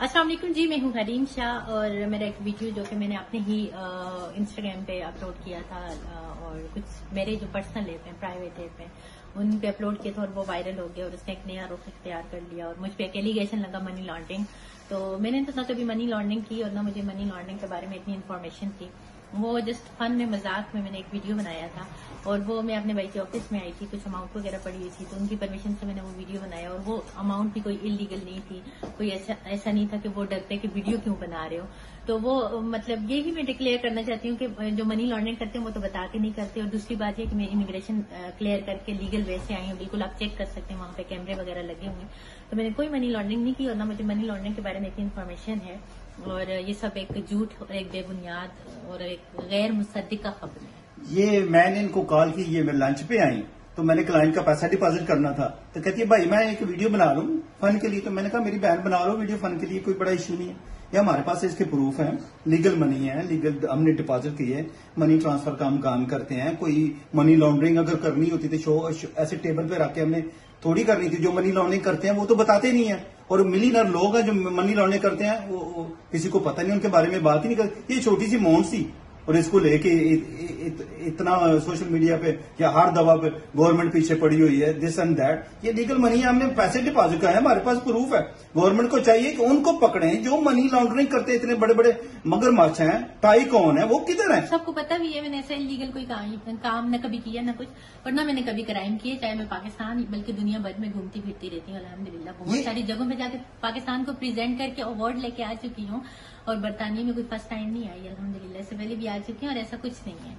वालेकुम जी, मैं हूँ हरीम शाह और मेरा एक वीडियो जो कि मैंने अपने ही इंस्टाग्राम पे अपलोड किया था और कुछ मेरे जो पर्सनल ऐप हैं प्राइवेट ऐप हैं, उन पे अपलोड किए थे और वो वायरल हो गया और उसने एक नया रुख इख्तियार कर लिया और मुझ पर एक एलिगेशन लगा मनी लॉन्ड्रिंग तो मैंने तो ना कभी मनी लॉन्ड्रिंग की और ना मुझे मनी लॉन्ड्रिंग के बारे में इतनी इन्फॉर्मेशन थी. वो जस्ट फन में, मज़ाक में मैंने एक वीडियो बनाया था और वो मैं अपने भाई के ऑफ़िस में आई थी, कुछ अमाउंट वगैरह पड़ी हुई थी तो उनकी परमिशन से मैंने वो वीडियो बनाया और वो अमाउंट भी कोई इलीगल नहीं थी। कोई ऐसा ऐसा नहीं था कि वो डरते कि वीडियो क्यों बना रहे हो। तो वो मतलब यही मैं डिक्लेयर करना चाहती हूँ कि जो मनी लॉन्ड्रिंग करते हैं, वो तो बता के नहीं करते और दूसरी बात ये कि मैं इमिग्रेशन क्लियर करके लीगल वे से आई हूँ, बिल्कुल आप चेक कर सकते हैं, वहाँ पे कैमरे वगैरह लगे हुए हैं। तो मैंने कोई मनी लॉन्ड्रिंग नहीं की और ना मुझे मनी लॉन्ड्रिंग के बारे में इतनी इन्फॉर्मेशन है। और ये सब एक झूठ और एक बेबुनियाद और एक गैर मुसद्दिका खबर है। ये मैंने इनको कॉल की, ये मैं लंच पे आई तो मैंने क्लाइंट का पैसा डिपॉजिट करना था। तो कहती है, भाई, मैं एक वीडियो बना लूँ फन के लिए। तो मैंने कहा, मेरी बहन बना लो वीडियो फन के लिए, कोई बड़ा इश्यू नहीं है। ये हमारे पास इसके प्रूफ है लीगल मनी है लीगल हमने डिपॉजिट की है मनी ट्रांसफ़र का हम काम करते हैं, कोई मनी लॉन्ड्रिंग अगर करनी होती तो शो ऐसे टेबल पे रख के हमने थोड़ी करनी थी, जो मनी लॉन्ड्रिंग करते हैं, वो तो बताते नहीं है। और मिली मिलीनर लोग हैं जो मनी लॉन्ड्रिंग करते हैं वो, वो किसी को पता नहीं उनके बारे में बात ही नहीं करते। ये छोटी सी मोहन सी और इसको लेके इतना सोशल मीडिया पे या हर दवा पे गवर्नमेंट पीछे पड़ी हुई है दिस एंड दैट ये लीगल मनी है हमने पैसे डिपॉजिट का है हमारे पास प्रूफ है। गवर्नमेंट को चाहिए कि उनको पकड़े जो मनी लॉन्ड्रिंग करते इतने बड़े बड़े मगरमच्छ हैं टाई कौन है वो किधर है? सबको पता भी है मैंने ऐसा इलीगल कोई काम, काम न कभी किया ना कुछ और ना मैंने कभी क्राइम किए चाहे मैं पाकिस्तान बल्कि दुनिया भर में घूमती फिरती रहती हूँ अलहमदिल्ला बहुत सारी जगहों में जाकर पाकिस्तान को प्रेजेंट करके अवार्ड लेके आ चुकी हूँ और बरतानिया में कोई फ़र्स्ट टाइम नहीं आई अलहमदिल्ला इससे पहले भी आ चुकी हूँ और ऐसा कुछ नहीं है।